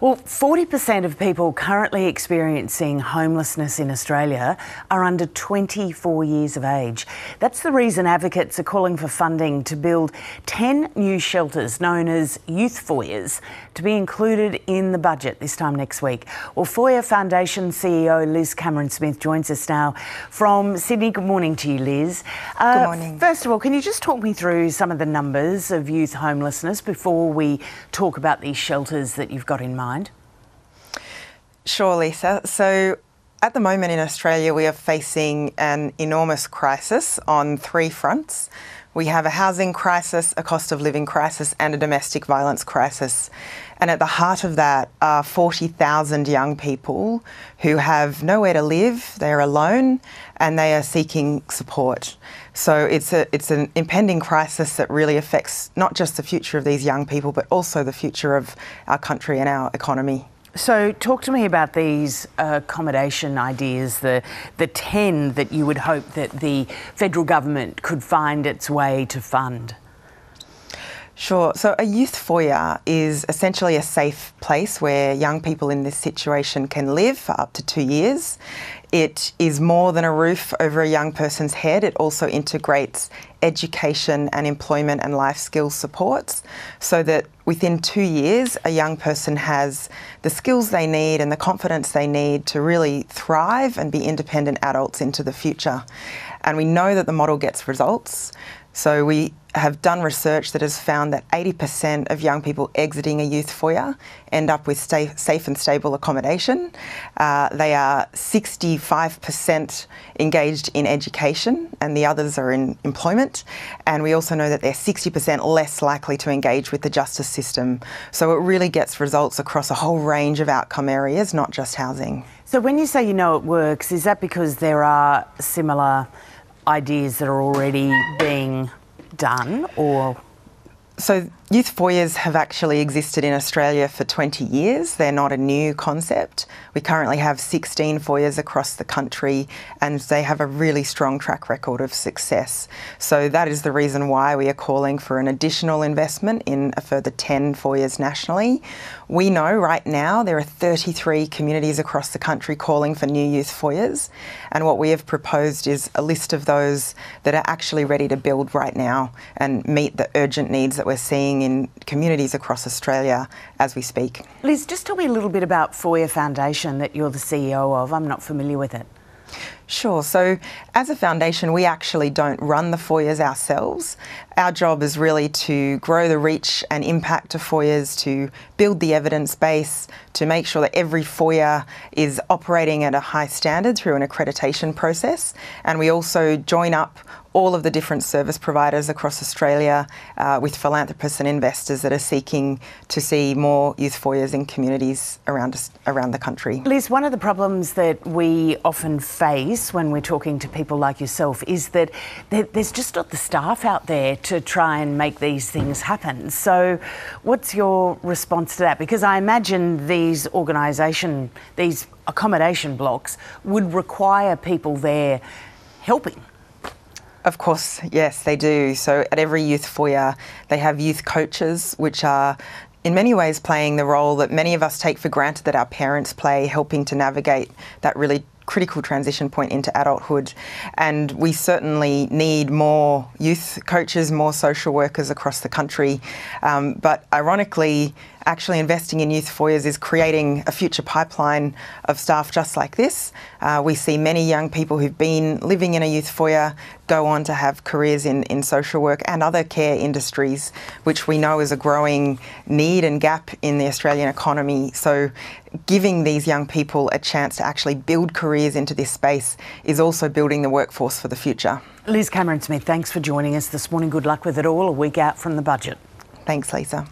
Well, 40% of people currently experiencing homelessness in Australia are under 24 years of age. That's the reason advocates are calling for funding to build 10 new shelters known as youth foyers to be included in the budget this time next week. Well, Foyer Foundation CEO Liz Cameron Smith joins us now from Sydney. Good morning to you, Liz. Uh, Good morning. First of all, can you just talk me through some of the numbers of youth homelessness before we talk about these shelters that you've got in mind? Sure, Lisa. So at the moment in Australia, we are facing an enormous crisis on three fronts. We have a housing crisis, a cost of living crisis, and a domestic violence crisis. And at the heart of that are 40,000 young people who have nowhere to live, they're alone, and they are seeking support. So it's, a, it's an impending crisis that really affects not just the future of these young people, but also the future of our country and our economy. So, talk to me about these uh, accommodation ideas, the the ten that you would hope that the federal government could find its way to fund. Sure. So, a youth foyer is essentially a safe place where young people in this situation can live for up to two years. It is more than a roof over a young person's head. It also integrates education and employment and life skills supports so that within two years, a young person has the skills they need and the confidence they need to really thrive and be independent adults into the future. And we know that the model gets results. So we have done research that has found that 80% of young people exiting a youth foyer end up with safe and stable accommodation. Uh, they are 65% engaged in education, and the others are in employment. And we also know that they're 60% less likely to engage with the justice system. So it really gets results across a whole range of outcome areas, not just housing. So when you say you know it works, is that because there are similar ideas that are already being done or? So, youth foyers have actually existed in Australia for 20 years. They're not a new concept. We currently have 16 foyers across the country and they have a really strong track record of success. So, that is the reason why we are calling for an additional investment in a further 10 foyers nationally. We know right now there are 33 communities across the country calling for new youth foyers, and what we have proposed is a list of those that are actually ready to build right now and meet the urgent needs that we're seeing in communities across Australia as we speak. Liz, just tell me a little bit about Foyer Foundation that you're the CEO of. I'm not familiar with it. Sure. So, as a foundation, we actually don't run the foyers ourselves. Our job is really to grow the reach and impact of foyers, to build the evidence base, to make sure that every foyer is operating at a high standard through an accreditation process. And we also join up all of the different service providers across Australia uh, with philanthropists and investors that are seeking to see more youth foyers in communities around around the country. Liz, one of the problems that we often face when we're talking to people like yourself is that there's just not the staff out there to try and make these things happen. So, what's your response to that? Because I imagine these organisation, these accommodation blocks would require people there helping. Of course, yes, they do. So at every youth foyer, they have youth coaches, which are in many ways playing the role that many of us take for granted that our parents play, helping to navigate that really critical transition point into adulthood. And we certainly need more youth coaches, more social workers across the country. Um, but ironically, actually investing in youth foyers is creating a future pipeline of staff just like this. Uh, we see many young people who've been living in a youth foyer go on to have careers in, in social work and other care industries, which we know is a growing need and gap in the Australian economy. So giving these young people a chance to actually build careers into this space is also building the workforce for the future. Liz Cameron Smith, thanks for joining us this morning. Good luck with it all, a week out from the budget. Thanks, Lisa.